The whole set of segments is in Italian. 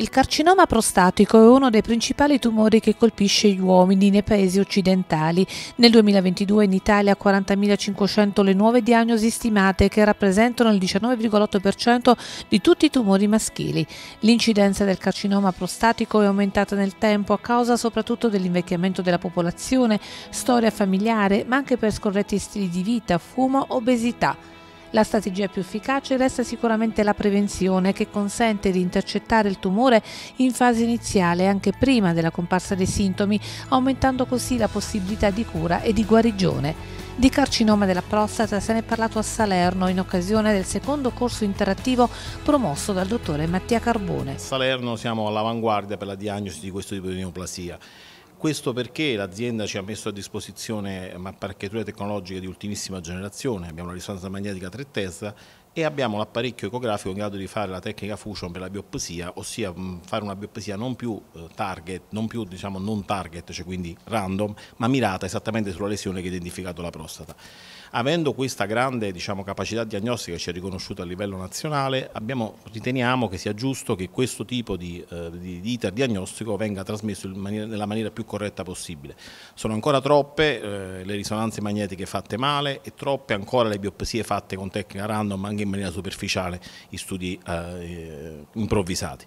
Il carcinoma prostatico è uno dei principali tumori che colpisce gli uomini nei paesi occidentali. Nel 2022 in Italia 40.500 le nuove diagnosi stimate che rappresentano il 19,8% di tutti i tumori maschili. L'incidenza del carcinoma prostatico è aumentata nel tempo a causa soprattutto dell'invecchiamento della popolazione, storia familiare, ma anche per scorretti stili di vita, fumo, obesità. La strategia più efficace resta sicuramente la prevenzione che consente di intercettare il tumore in fase iniziale anche prima della comparsa dei sintomi, aumentando così la possibilità di cura e di guarigione. Di carcinoma della prostata se ne è parlato a Salerno in occasione del secondo corso interattivo promosso dal dottore Mattia Carbone. A Salerno siamo all'avanguardia per la diagnosi di questo tipo di neoplasia. Questo perché l'azienda ci ha messo a disposizione apparecchiature tecnologiche di ultimissima generazione, abbiamo la risonanza magnetica 3 Tesla e abbiamo l'apparecchio ecografico in grado di fare la tecnica fusion per la biopsia, ossia fare una biopsia non più eh, target, non più diciamo non target, cioè quindi random, ma mirata esattamente sulla lesione che ha identificato la prostata. Avendo questa grande diciamo, capacità diagnostica che ci è riconosciuta a livello nazionale, abbiamo, riteniamo che sia giusto che questo tipo di, eh, di, di iter diagnostico venga trasmesso maniera, nella maniera più corretta possibile. Sono ancora troppe eh, le risonanze magnetiche fatte male e troppe ancora le biopsie fatte con tecnica random anche in maniera superficiale, in studi eh, improvvisati.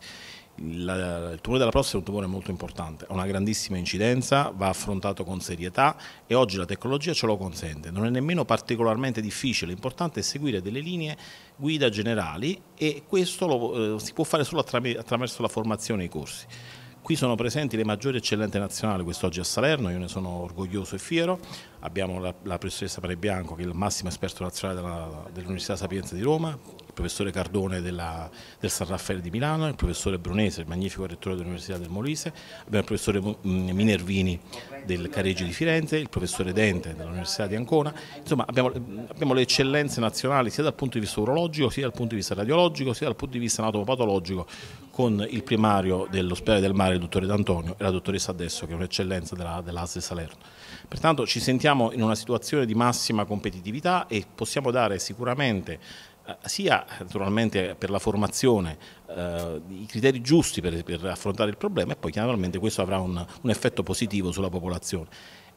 Il, il, tumore della prostata è un tumore molto importante, ha una grandissima incidenza, va affrontato con serietà e oggi la tecnologia ce lo consente, non è nemmeno particolarmente difficile, l'importante è seguire delle linee guida generali e questo lo, eh, si può fare solo attraverso la formazione e i corsi. Qui sono presenti le maggiori eccellenze nazionali quest'oggi a Salerno, io ne sono orgoglioso e fiero. Abbiamo la, la professoressa Parebianco che è il massimo esperto nazionale dell'Università Sapienza di Roma, il professore Cardone della, del San Raffaele di Milano, il professore Brunese, il magnifico rettore dell'Università del Molise, abbiamo il professore Minervini del Careggi di Firenze, il professore Dente dell'Università di Ancona, insomma abbiamo, abbiamo, le eccellenze nazionali sia dal punto di vista urologico, sia dal punto di vista radiologico, sia dal punto di vista anatomopatologico con il primario dell'ospedale del mare, il dottore D'Antonio e la dottoressa Adesso che è un'eccellenza dell'ASL dell Salerno. Pertanto ci sentiamo in una situazione di massima competitività e possiamo dare sicuramente sia naturalmente per la formazione eh, i criteri giusti per, per, affrontare il problema e poi naturalmente questo avrà un, un effetto positivo sulla popolazione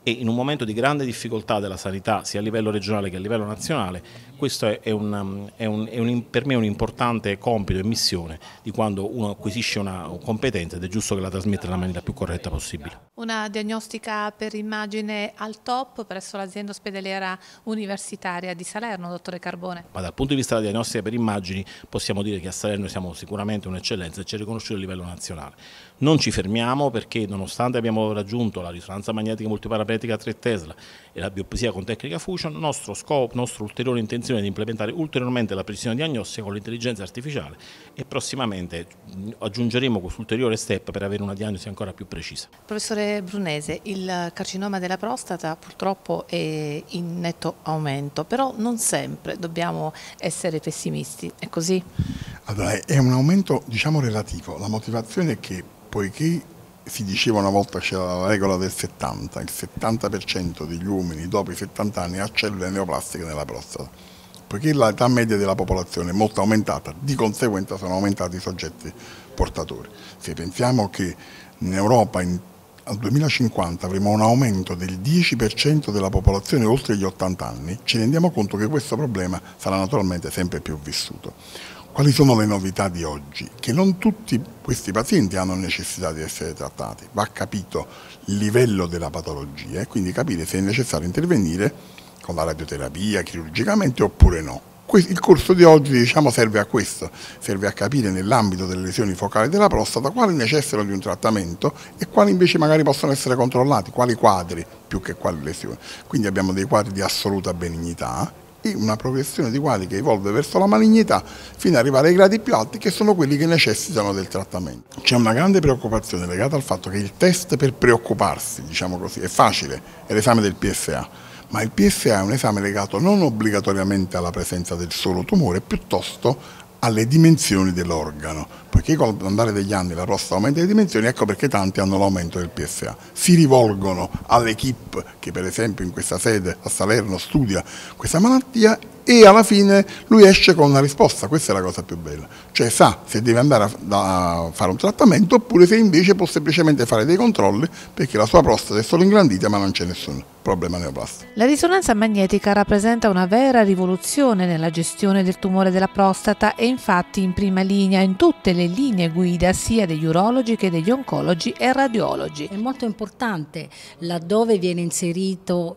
e in un momento di grande difficoltà della sanità sia a livello regionale che a livello nazionale, questo è, un, è, un, è un, per me un importante compito e missione di quando uno acquisisce una competenza ed è giusto che la trasmetta nella maniera più corretta possibile. Una diagnostica per immagine al top presso l'azienda ospedaliera universitaria di Salerno, dottore Carbone? Ma dal punto di vista della diagnostica per immagini possiamo dire che a Salerno siamo sicuramente un'eccellenza e ci è riconosciuto a livello nazionale. Non ci fermiamo perché nonostante abbiamo raggiunto la risonanza magnetica multiparametrica magnetica 3 Tesla e la biopsia con tecnica fusion, nostro scopo, nostra ulteriore intenzione è di implementare ulteriormente la precisione diagnostica con l'intelligenza artificiale e prossimamente aggiungeremo questo ulteriore step per avere una diagnosi ancora più precisa. Professore Brunese, il carcinoma della prostata purtroppo è in netto aumento, però non sempre dobbiamo essere pessimisti, è così? Allora, è un aumento diciamo relativo, la motivazione è che poiché si diceva una volta c'era la regola del 70, il 70% degli uomini dopo i 70 anni ha cellule neoplastiche nella prostata. Poiché l'età media della popolazione è molto aumentata, di conseguenza sono aumentati i soggetti portatori. Se pensiamo che in Europa in, al 2050 avremo un aumento del 10% della popolazione oltre gli 80 anni, ci rendiamo conto che questo problema sarà naturalmente sempre più vissuto. Quali sono le novità di oggi? Che non tutti questi pazienti hanno necessità di essere trattati, va capito il livello della patologia e quindi capire se è necessario intervenire con la radioterapia, chirurgicamente oppure no. Il corso di oggi diciamo, serve a questo, serve a capire nell'ambito delle lesioni focali della prostata quali necessitano di un trattamento e quali invece magari possono essere controllati, quali quadri più che quali lesioni. Quindi abbiamo dei quadri di assoluta benignità una progressione di quali che evolve verso la malignità fino ad arrivare ai gradi più alti che sono quelli che necessitano del trattamento. C'è una grande preoccupazione legata al fatto che il test per preoccuparsi, diciamo così, è facile, è l'esame del PSA, ma il PSA è un esame legato non obbligatoriamente alla presenza del solo tumore, piuttosto alle dimensioni dell'organo, poiché con l'andare degli anni la prostata aumenta le dimensioni, ecco perché tanti hanno l'aumento del PSA. Si rivolgono all'equipe che per esempio in questa sede a Salerno studia questa malattia e alla fine lui esce con una risposta, questa è la cosa più bella, cioè sa se deve andare a, fare un trattamento oppure se invece può semplicemente fare dei controlli perché la sua prostata è solo ingrandita ma non c'è nessun problema neoplastico. La risonanza magnetica rappresenta una vera rivoluzione nella gestione del tumore della prostata e infatti in prima linea in tutte le linee guida sia degli urologi che degli oncologi e radiologi. È molto importante laddove viene,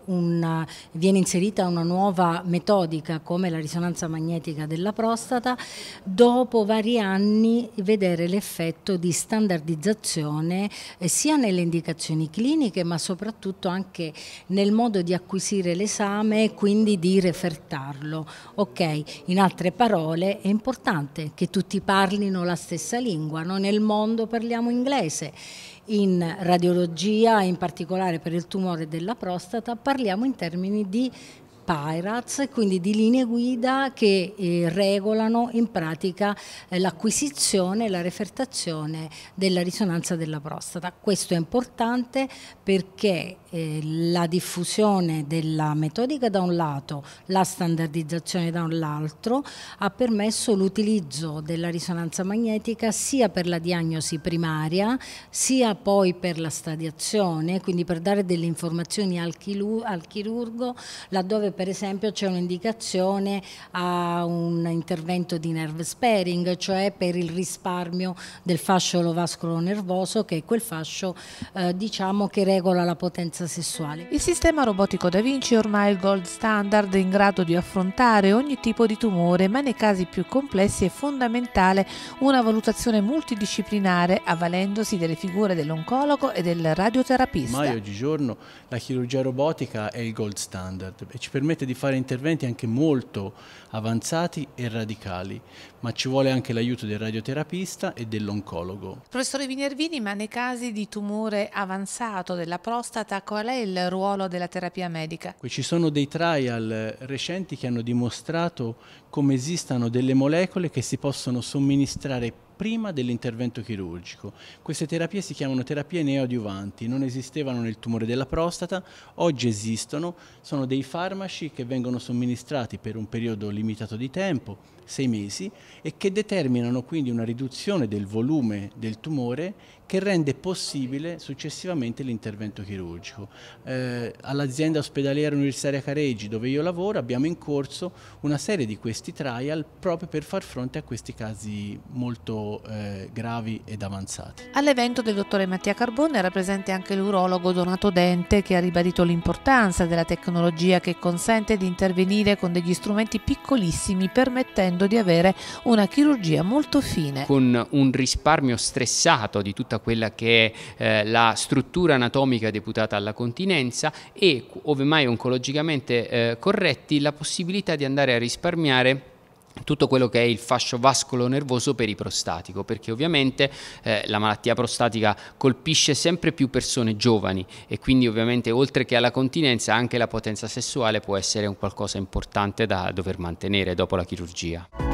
una, viene inserita una nuova metodica come la risonanza magnetica della prostata, dopo vari anni vedere l'effetto di standardizzazione eh, sia nelle indicazioni cliniche ma soprattutto anche nel modo di acquisire l'esame e quindi di refertarlo. Ok, in altre parole è importante che tutti parlino la stessa lingua, noi nel mondo parliamo inglese. In radiologia, in particolare per il tumore della prostata, parliamo in termini di PIRATS, quindi di linee guida che eh, regolano in pratica eh, l'acquisizione e la refertazione della risonanza della prostata. Questo è importante perché eh, la diffusione della metodica da un lato, la standardizzazione da un l'altro, ha permesso l'utilizzo della risonanza magnetica sia per la diagnosi primaria, sia poi per la stadiazione, quindi per dare delle informazioni al, chirurgo laddove per esempio c'è un'indicazione a un intervento di nerve sparing, cioè per il risparmio del fascio vascolo nervoso che è quel fascio eh, diciamo che regola la potenza sessuale. Il sistema robotico Da Vinci è ormai il gold standard in grado di affrontare ogni tipo di tumore, ma nei casi più complessi è fondamentale una valutazione multidisciplinare avvalendosi delle figure dell'oncologo e del radioterapista. Ormai oggigiorno la chirurgia robotica è il gold standard e ci permette permette di fare interventi anche molto avanzati e radicali, ma ci vuole anche l'aiuto del radioterapista e dell'oncologo. Professore Vinervini, ma nei casi di tumore avanzato della prostata qual è il ruolo della terapia medica? Qui ci sono dei trial recenti che hanno dimostrato come esistano delle molecole che si possono somministrare prima dell'intervento chirurgico. Queste terapie si chiamano terapie neoadiuvanti, non esistevano nel tumore della prostata, oggi esistono, sono dei farmaci che vengono somministrati per un periodo limitato di tempo, sei mesi, e che determinano quindi una riduzione del volume del tumore che rende possibile successivamente l'intervento chirurgico. Eh, all'azienda ospedaliera universitaria Careggi, dove io lavoro, abbiamo in corso una serie di questi trial proprio per far fronte a questi casi molto eh, gravi ed avanzati. All'evento del dottore Mattia Carbone era presente anche l'urologo Donato Dente che ha ribadito l'importanza della tecnologia che consente di intervenire con degli strumenti piccolissimi permettendo di avere una chirurgia molto fine. Con un risparmio stressato di tutta quella che è eh, la struttura anatomica deputata alla continenza e, ove mai oncologicamente eh, corretti, la possibilità di andare a risparmiare tutto quello che è il fascio vascolo nervoso periprostatico perché ovviamente eh, la malattia prostatica colpisce sempre più persone giovani e quindi ovviamente oltre che alla continenza anche la potenza sessuale può essere un qualcosa importante da dover mantenere dopo la chirurgia.